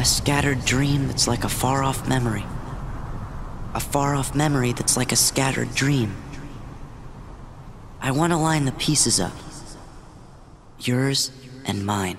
A scattered dream that's like a far off memory. A far off memory that's like a scattered dream. I want to line the pieces up yours and mine.